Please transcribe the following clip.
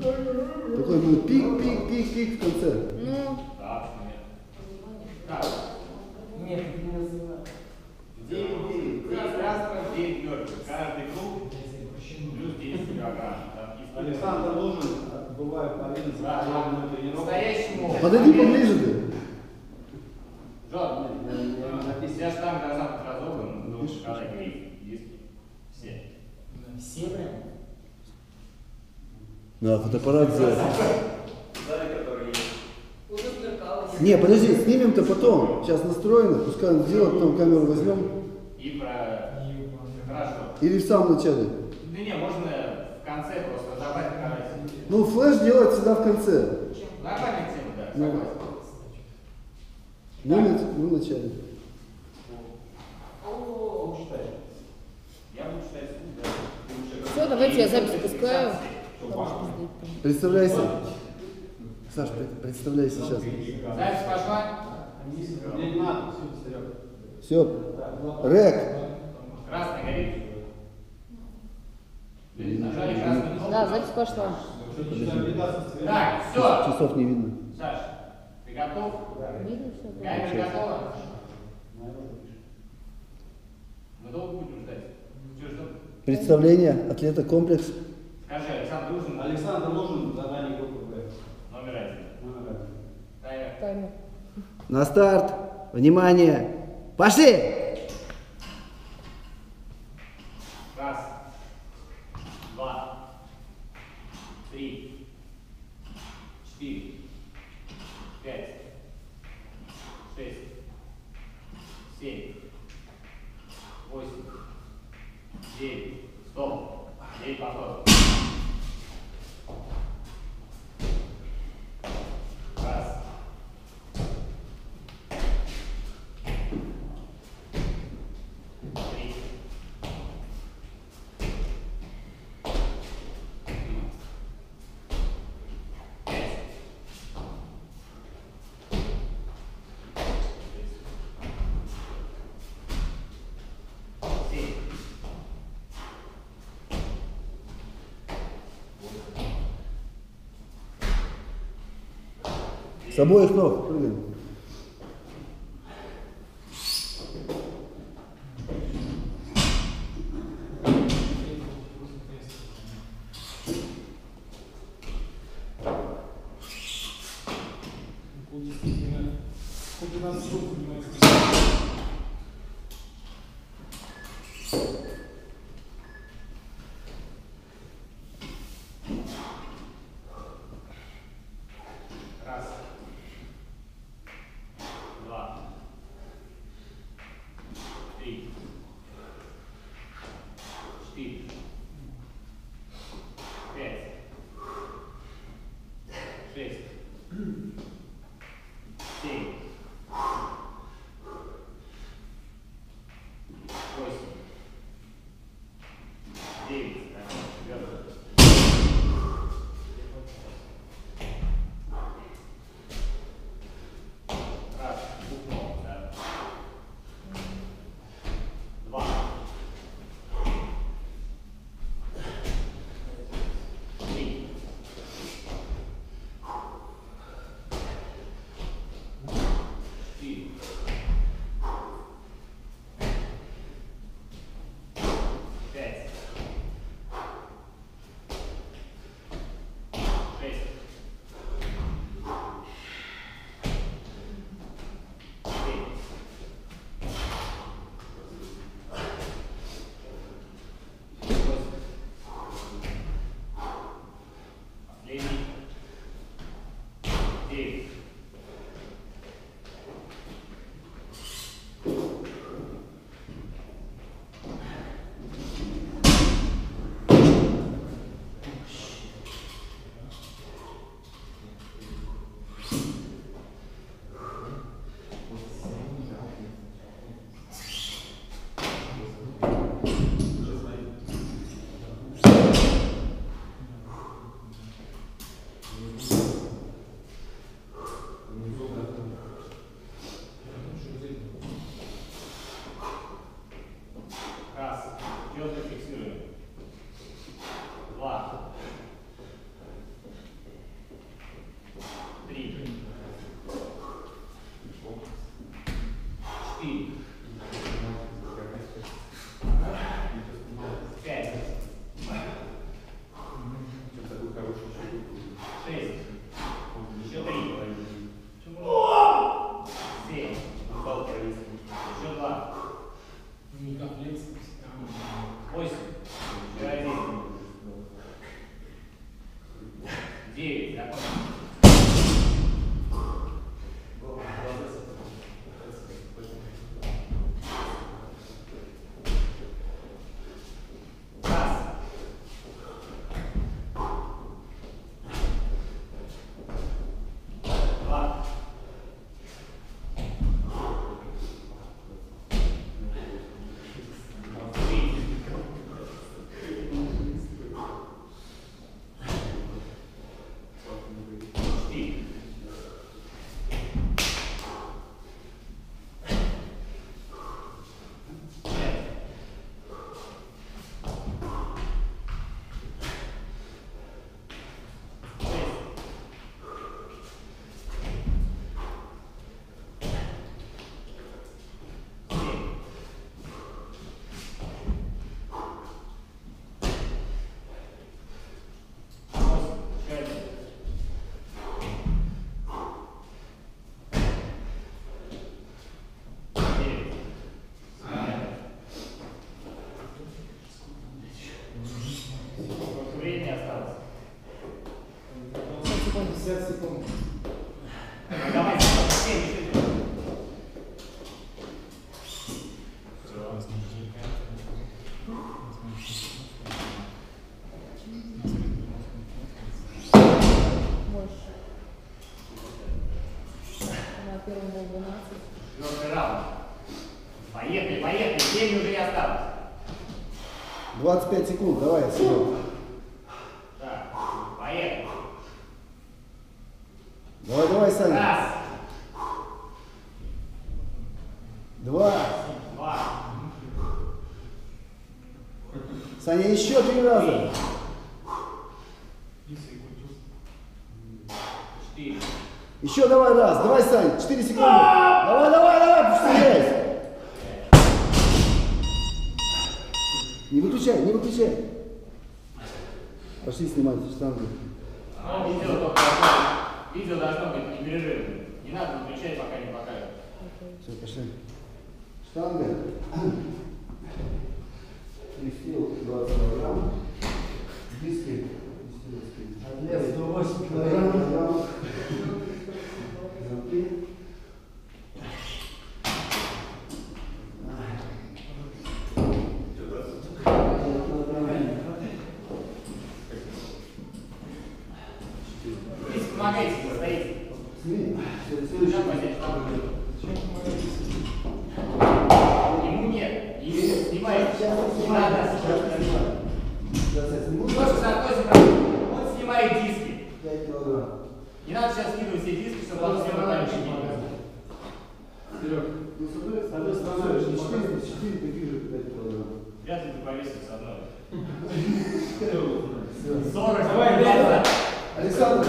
Такой будет пик, пик, пик, пик в конце. Ну, Так, нет. Не называй. 9, 9, 9 красных, 9 мертвых. Каждый круг плюс 10 килограмм. Александр должен, бывает полезен за да. тренировку. Настоящему. Подойди поближе ты. Жор, Я- должна быть разобрана, ну, шоколад, гриф, диски, все. Все прям? Да, фотоаппарат смеркалось. Не, подожди, снимем-то потом. Сейчас настроено, пускай он сделает, потом камеру возьмем. И про... Хорошо. Или в самом начале. Да не, можно в конце просто добавить карась. Ну, флеш делать всегда в конце. Нормальная тема, да, Ну. согласен. Ну, на- ну, в начале. Да. Все, давайте я запись пускаю. Представляйся. Саш, пред- представляй сейчас. Запись пошла. Мне не надо, все, Серега. Все. Рек. Красный горит. Да, запись пошла. Так, все. Часов не видно. Саш, ты готов? Видно все? Камера готова? Мы долго будем ждать? Представление, атлета комплекс. На старт. Внимание. Пошли! Раз, два, три, четыре, пять, шесть, семь, восемь, девять, стоп, девять повторов. Обоих ног прыгаем. Раз. Thank you. На первом был 12. Четвертый раунд. Поехали, поехали, времени уже не осталось. 25 секунд, давай, Серег. Так, поехали. Давай, давай, Саня. Раз, Два. два, Саня, еще три раза. четыре, Еще давай раз. Давай, Саня, 4 секунды. Давай, давай, давай, повторяй. Не выключай, не выключай. Пошли снимать штангу. А, Видео только должно- видео должно быть непрерывным. Не надо выключать, пока не покажет. Все, пошли. Штанга. Фристил 20 килограмм. Диски. Атлет 108 килограмм. Следующий. Ему нет. И снимайте. Не надо. Тоже соотносим. Он снимает диски. 5 килограмм. Не надо сейчас скидывать все диски, чтобы он все было. Серег, Ну, с одной стороны, четыре, четыре таких же 5 килограмм. Вряд ли ты повесил с одной. Серега. 40 Давай, секунд Лена. назад. Александр,